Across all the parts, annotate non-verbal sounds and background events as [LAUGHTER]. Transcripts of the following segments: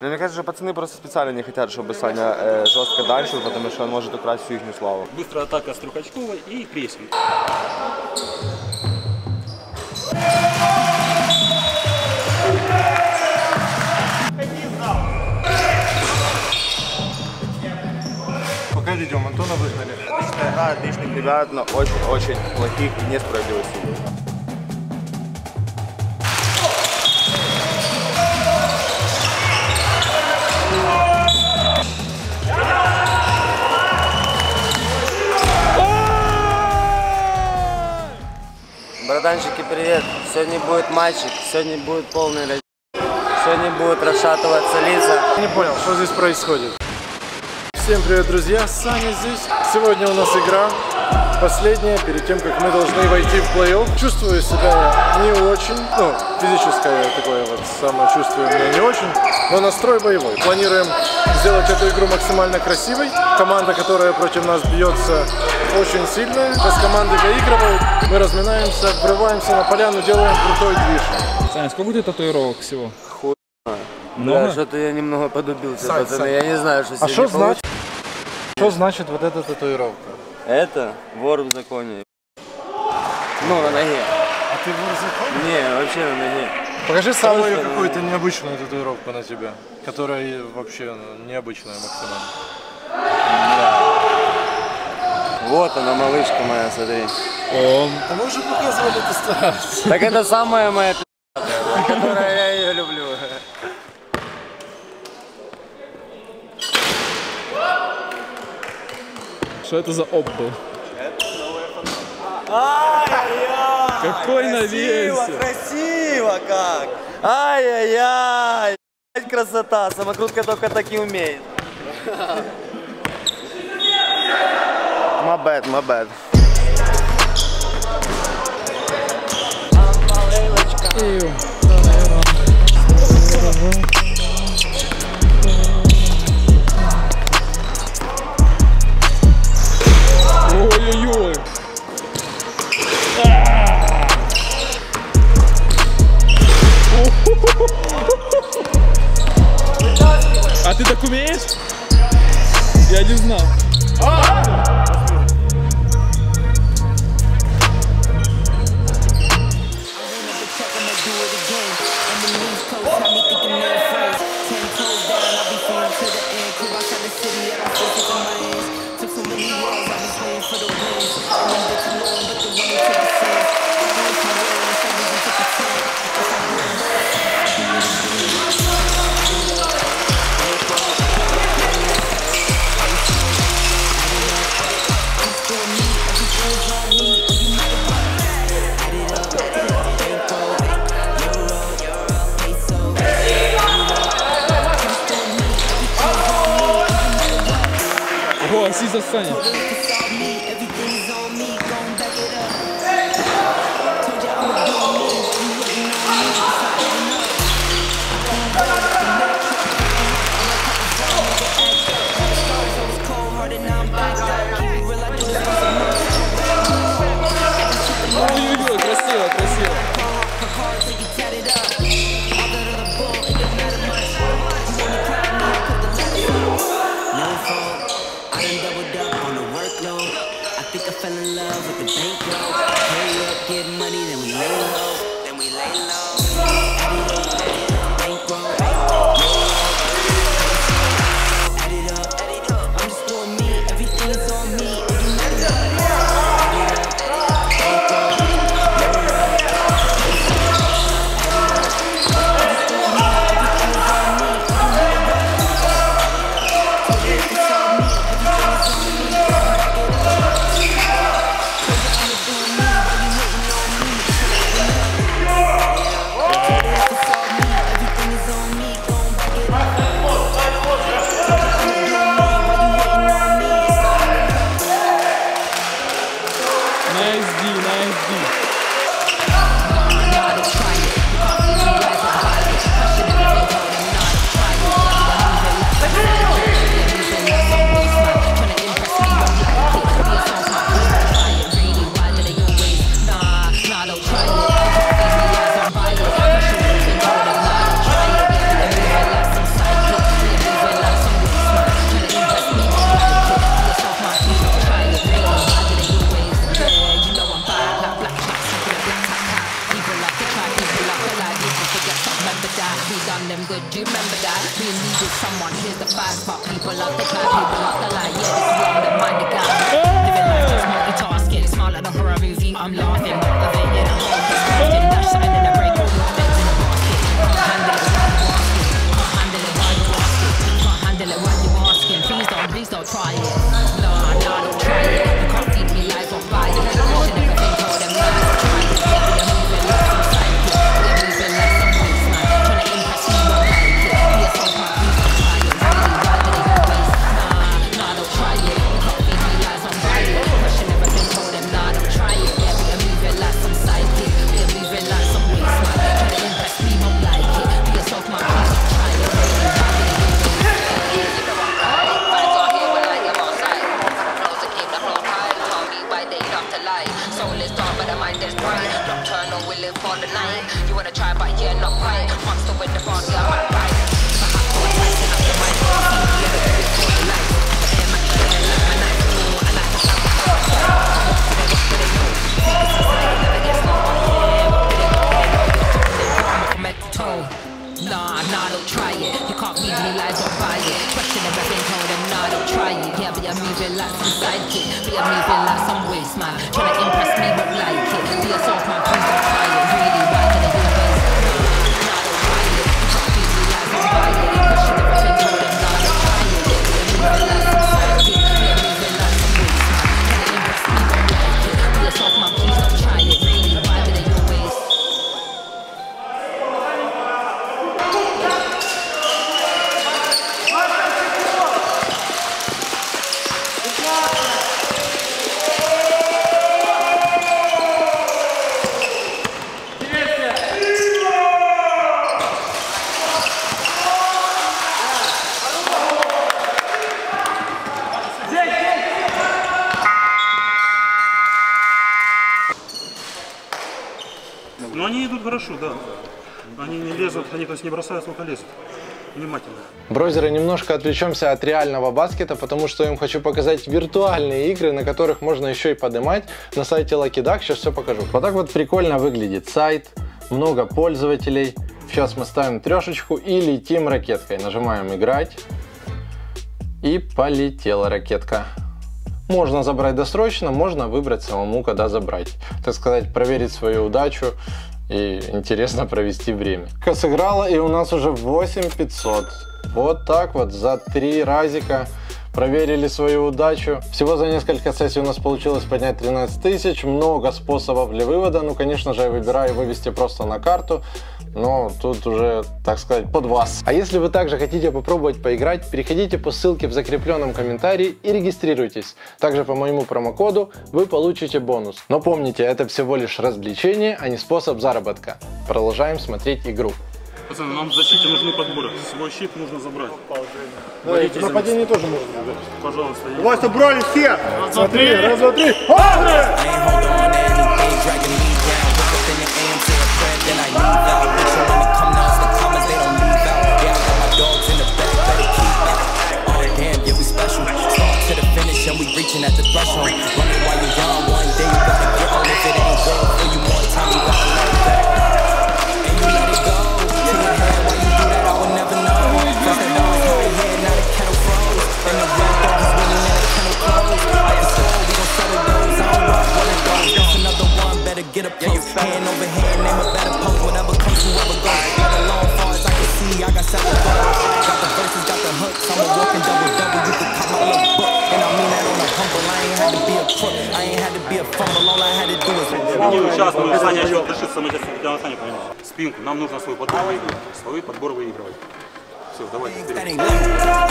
Мне кажется, что пацаны просто специально не хотят, чтобы Саня э, жестко дальше, потому что он может украсть всю их славу. Быстрая атака с трехочковой и прессинг. Пока ведем, Антона выгнали. Отличная игра, отличных ребят, но очень-очень плохих и несправедливых судей. Братанчики, привет. Сегодня будет мальчик, сегодня будет полный раз... Сегодня будет расшатываться лица. Не понял, что здесь происходит. Всем привет, друзья, Саня здесь. Сегодня у нас игра последняя, перед тем, как мы должны войти в плей-офф. Чувствую себя не очень, ну, физическое такое вот самочувствие у меня не очень, но настрой боевой. Планируем сделать эту игру максимально красивой. Команда, которая против нас бьется, очень сильная. Сейчас команды выигрывают, мы разминаемся, врываемся на поляну, делаем крутой движ. Саня, сколько тебя татуировок всего? Бля, Много? что-то я немного подубился, Сань, пацаны. Сань. Я не знаю, что А сегодня что значит? Что значит вот эта татуировка? Это вор в законе. Ну, на ноге. А ты вор закона? Не, вообще на ноге. Покажи самую ну, какую-то необычную татуировку на тебе, которая вообще ну, необычная максимально. Вот она, малышка моя, смотри. О, А мы уже показывали это сто раз. Так это самая моя которая я ее люблю. что это за оп был? Какой навес! красиво как! Ай-яй-яй! Блядь, Красота! Самокрутка только так и умеет. My bad, my bad. Ой-ой-ой! А ты так умеешь? Я не знал. check, diz a senha. scared me, feel like some waste man. Trying to идут хорошо, да. Они не лезут, они то есть не бросают, сколько лезут. Внимательно. Брозеры, немножко отвлечемся от реального баскета, потому что я им хочу показать виртуальные игры, на которых можно еще и поднимать. На сайте Lucky Duck сейчас все покажу. Вот так вот прикольно выглядит сайт, много пользователей. Сейчас мы ставим трешечку и летим ракеткой. Нажимаем «Играть». И полетела ракетка. Можно забрать досрочно, можно выбрать самому, когда забрать. Так сказать, проверить свою удачу и интересно провести время. Сыграла и у нас уже 8500. Вот так вот за три разика проверили свою удачу. Всего за несколько сессий у нас получилось поднять 13 тысяч, много способов для вывода, ну, конечно же, я выбираю вывести просто на карту, но тут уже, так сказать, под вас. А если вы также хотите попробовать поиграть, переходите по ссылке в закрепленном комментарии и регистрируйтесь. Также по моему промокоду вы получите бонус. Но помните, это всего лишь развлечение, а не способ заработка. Продолжаем смотреть игру. Пацаны, нам в защите нужны подборы. Свой щит нужно забрать. Боритесь Нападение тоже можно забрать. Пожалуйста. Я... Вас убрали все! Раз, два, три! Раз, два, три! Reaching at the threshold, running while you're young. One day you gotta get on if it ain't good for you. More time you gotta. спинку. Нам нужно свой подбор выигрывать. Свой подбор выигрывать. Все, давайте. Вперед.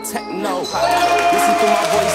techno. Listen to my voice.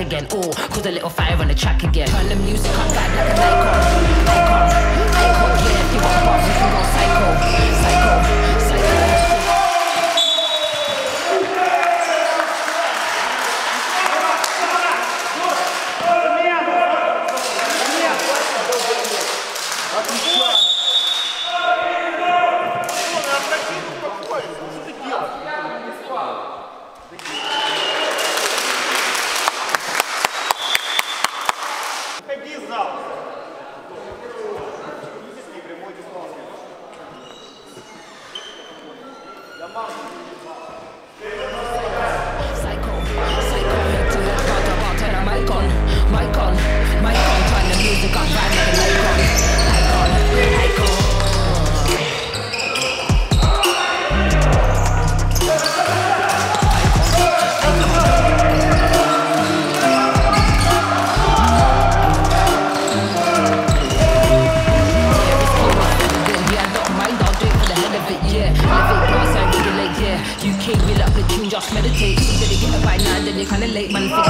again. Oh, cause a little fire on the track again. Turn the music up like, like an icon. Icon, icon, yeah. If you want bars, you can go psycho, psycho. music on fire, make it icon, icon, icon. Just meditate, so that they get up by nine, then they kinda late, man.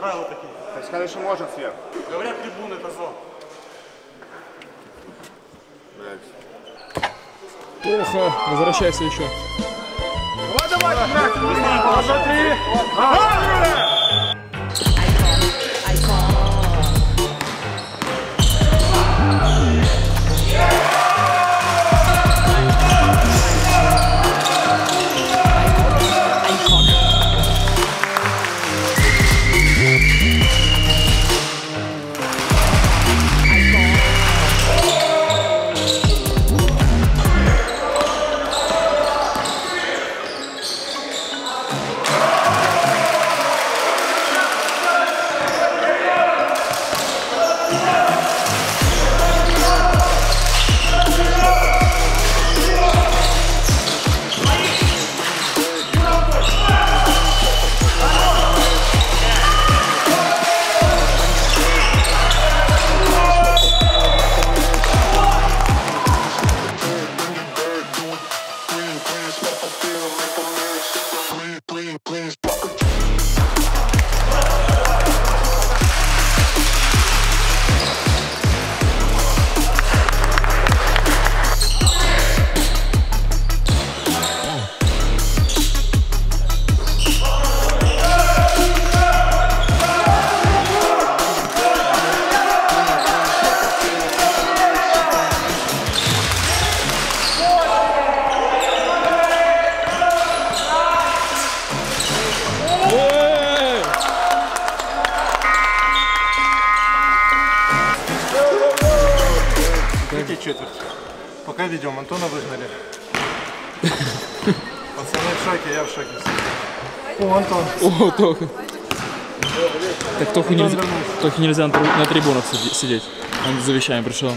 Правила такие. Так сказали, что можно сверху. Говорят, трибуны это зон. Плохо. Возвращайся еще. Вот давай, Смотри. Ага! Третья четверть. Пока ведем, Антона выгнали. [LAUGHS] Пацаны в шоке, я в шоке. О, Антон. О, Тоха. Так Тоху нельзя, тоху нельзя на трибунах сидеть. Он за вещами пришел.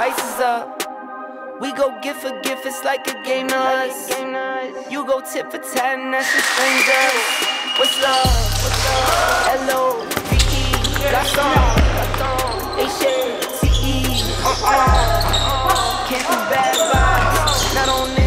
prices up. We go gift for gift, it's like a game to us. You go tip for tat, and that's a stranger. What's love? Hello, Vicky, Gaston, H-A-T-E, uh-uh. Can't do bad vibes, not on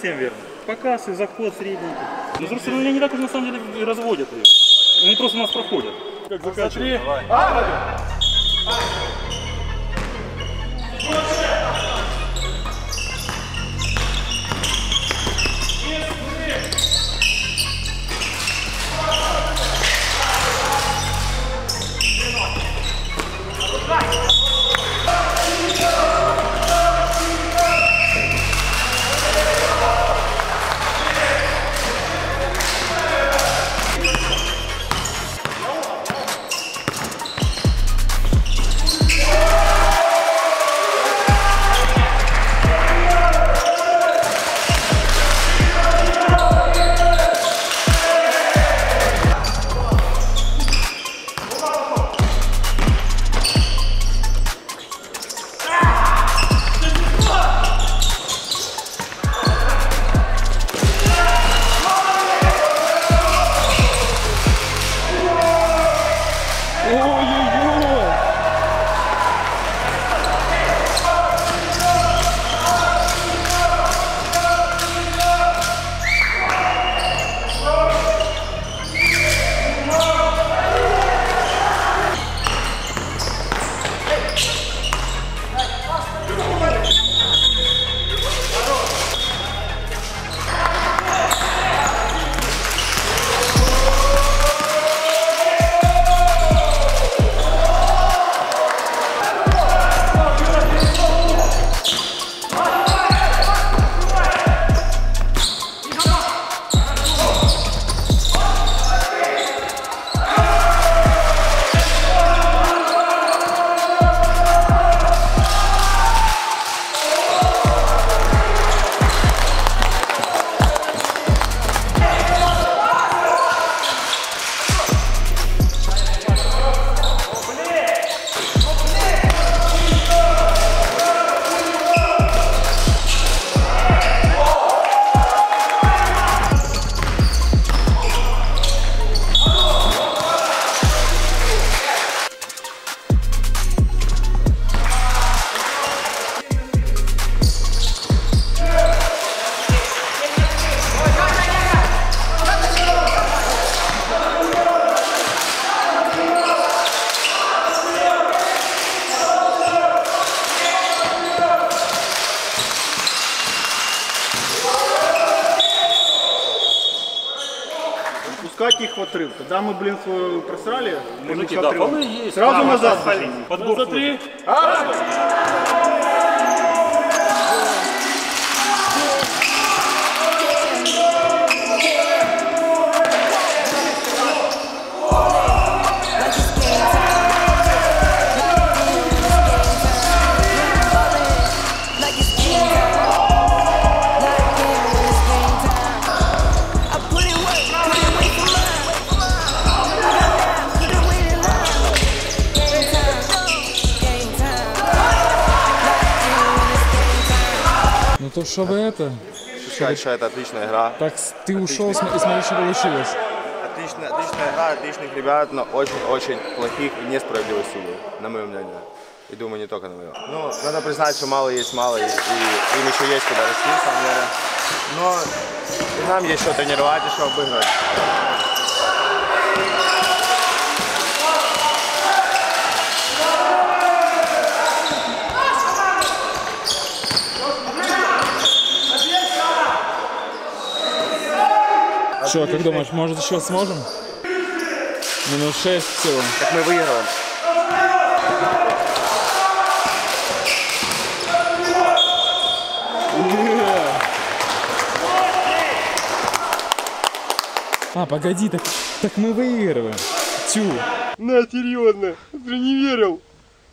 совсем верно. Показ и заход средненький. Но взрослые нули не так уж на самом деле разводят ее. Они просто у нас проходят. Как закачивают. А, отрыв. Когда мы, блин, просрали, Мужики, минуту да, полы есть. Сразу назад Раз, два, три. Like то чтобы это, что это отличная игра. так ты ушел, и смотри, что получилось. Отличная, отличная игра, отличных ребят, но очень-очень плохих и несправедливых судей, на мое мнение. И думаю, не только на мое. Ну, надо признать, что мало есть мало, и, и им еще есть куда расти, на самом деле. Но и нам есть что тренировать и что обыгрывать. Что, как думаешь, может еще сможем? Минут 6 всего. Так мы выигрываем. А, погоди, так, так мы выигрываем. Тю. На, серьезно. Ты не верил.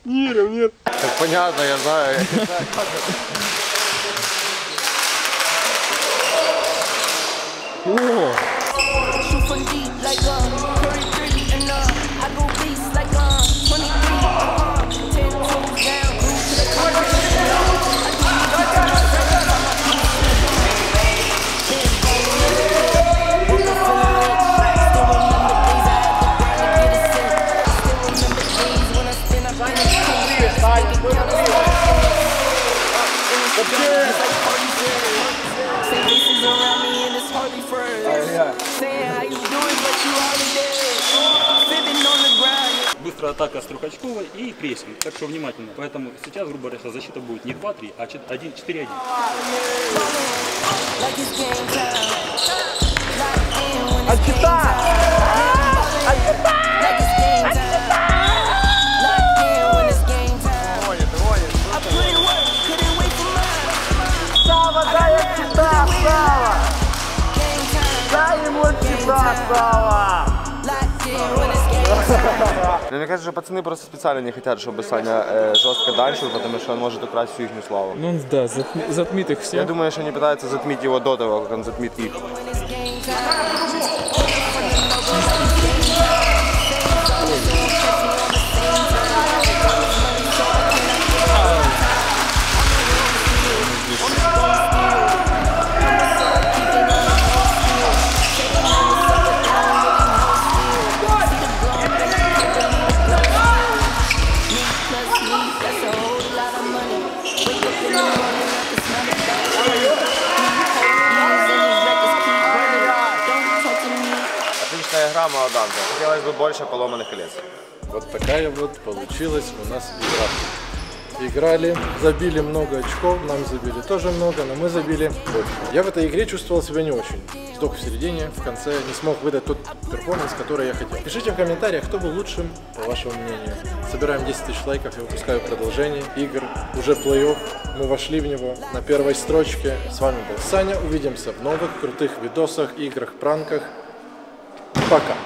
Не верил, нет. Так понятно, я знаю. О, ground. Быстрая атака Струхачкова и прессинг. Так что внимательно. Поэтому сейчас, грубо говоря, защита будет не 2-3, а 1 4-1. Like it's game time. Locked in when it's game time. Like it's game time. Locked in when it's game time. I put in work, couldn't wait for mine. Сава, дай ему отсюда, Сава! мне кажется, что пацаны просто специально не хотят, чтобы Саня э, жестко данчил, потому что он может украсть всю их славу. ну да, затми, затмит их Я всех. думаю, что они пытаются затмить его до того, как он затмит их. Хотелось бы больше поломанных колец. Вот такая вот получилась у нас игра. Играли, забили много очков, нам забили тоже много, но мы забили больше. Я в этой игре чувствовал себя не очень. Сдох в середине, в конце не смог выдать тот перформанс, который я хотел. Пишите в комментариях, кто был лучшим, по вашему мнению. Собираем 10 тысяч лайков и выпускаю продолжение игр. Уже плей-офф, мы вошли в него на первой строчке. С вами был Саня, увидимся в новых крутых видосах, играх, пранках. Пока!